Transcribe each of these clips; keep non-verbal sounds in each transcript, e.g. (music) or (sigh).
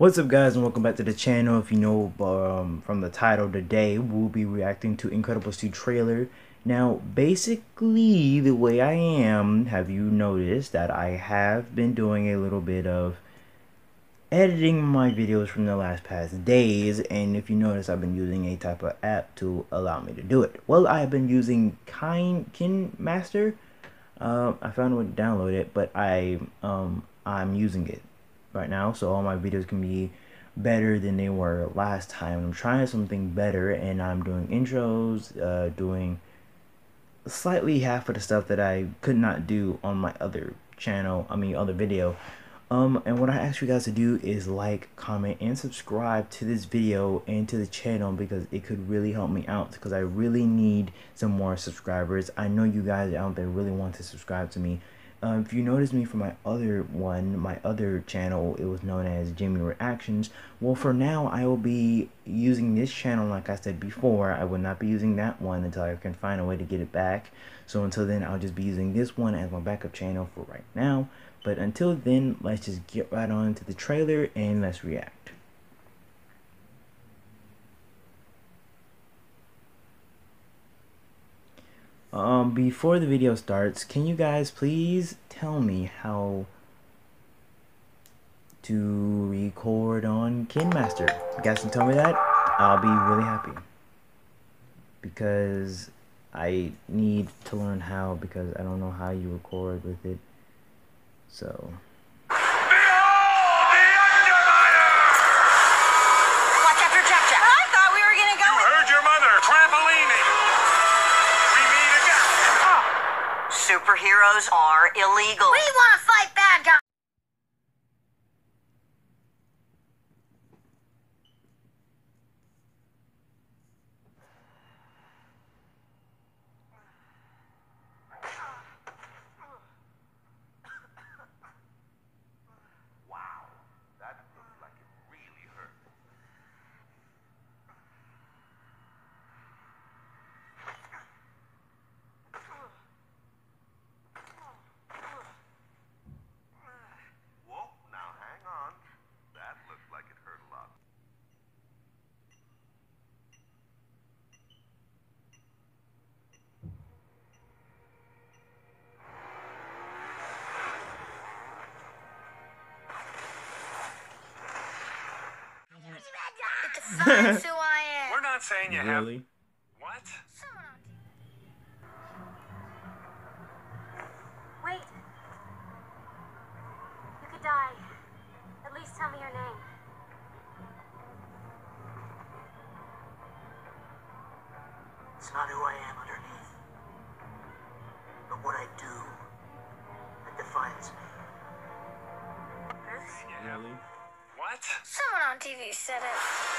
What's up guys and welcome back to the channel. If you know um, from the title today, we'll be reacting to Incredibles 2 trailer. Now basically the way I am, have you noticed that I have been doing a little bit of editing my videos from the last past days and if you notice I've been using a type of app to allow me to do it. Well I have been using Kind KineMaster. Uh, I found a way to download it but I um, I'm using it right now so all my videos can be better than they were last time. I'm trying something better and i'm doing intros uh, doing slightly half of the stuff that i could not do on my other channel i mean other video. Um and what i ask you guys to do is like comment and subscribe to this video and to the channel because it could really help me out because i really need some more subscribers. I know you guys out there really want to subscribe to me uh, if you notice me from my other one, my other channel, it was known as Jimmy Reactions. Well, for now, I will be using this channel like I said before. I will not be using that one until I can find a way to get it back. So until then, I'll just be using this one as my backup channel for right now. But until then, let's just get right on to the trailer and let's react. Um, before the video starts, can you guys please tell me how to record on KineMaster? You guys can tell me that, I'll be really happy. Because I need to learn how because I don't know how you record with it. So... superheroes are illegal. We want to fight bad guys. That's who I am. We're not saying you really? have. What? Wait. You could die. At least tell me your name. It's not who I am underneath. But what I do that defines me. What? Someone on TV said it.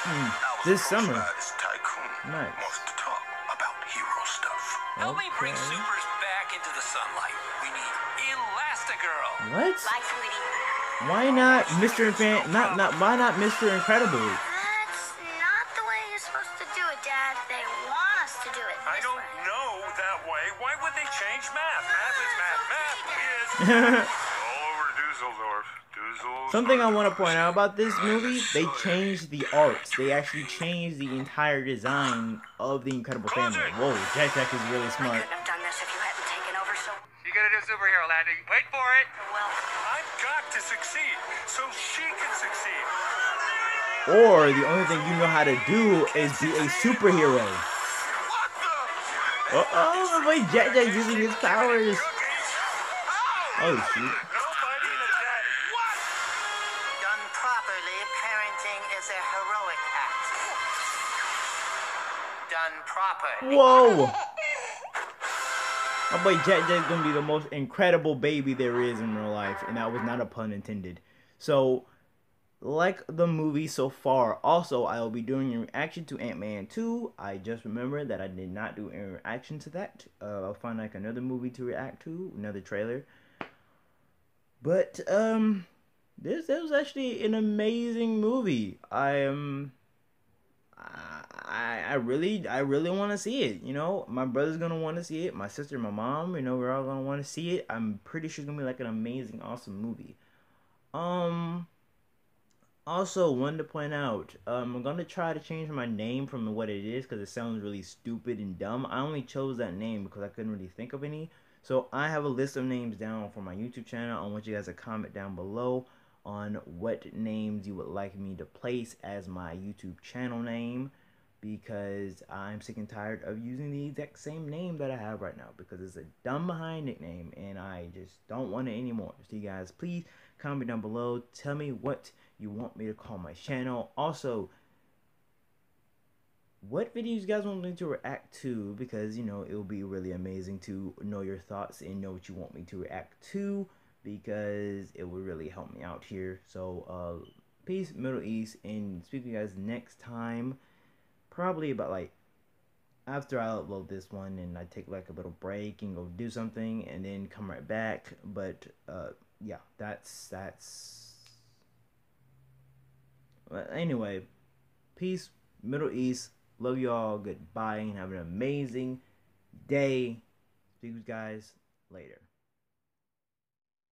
Hmm. This summer. Tycoon Nice. wants to talk about hero stuff. Help me bring Okay. supers back into the sunlight. We need Elastigirl. What? Bye, sweetie. Why not Mr. Infan- not not why not Mr. Incredible? That's not the way you're supposed to do it, Dad. They want us to do it. I don't way. know that way. Why would they change math? Math is math. Math is all (laughs) over Dusseldorf. Dusseldorf. Something I want to point out about this movie, they changed the arts. They actually changed the entire design of the Incredible Family. Whoa, Jack Jack is really smart. couldn't have done this if you hadn't taken over so You gotta do superhero landing. Wait for it. well. I've got to succeed so she can succeed. Or the only thing you know how to do is be a superhero. Uh oh, my boy Jack Jack using his powers. Oh shoot. Properly, parenting is a heroic act. Done properly. Whoa. My boy Jack Jack's gonna be the most incredible baby there is in real life, and that was not a pun intended. So, like the movie so far, also I will be doing a reaction to Ant Man 2. I just remembered that I did not do a reaction to that. Uh, I'll find like another movie to react to, another trailer. But um, this, this was actually an amazing movie. I am. I I really I really want to see it. You know, my brother's gonna want to see it. My sister, my mom, you know, we're all gonna want to see it. I'm pretty sure it's gonna be like an amazing, awesome movie. Um, Also, wanted to point out, um, I'm gonna try to change my name from what it is because it sounds really stupid and dumb. I only chose that name because I couldn't really think of any. So I have a list of names down for my YouTube channel. I want you guys to comment down below on what names you would like me to place as my YouTube channel name because I'm sick and tired of using the exact same name that I have right now because it's a dumb behind nickname and I just don't want it anymore. So you guys, please comment down below. Tell me what you want me to call my channel. Also, what videos you guys want me to react to because you know it will be really amazing to know your thoughts and know what you want me to react to because it would really help me out here. So, uh, peace, Middle East, and speak to you guys next time probably about like after I upload this one and I take like a little break and go do something and then come right back. But uh, yeah, that's that's. But anyway, peace, Middle East. Love you all. Goodbye and have an amazing day. See you guys later.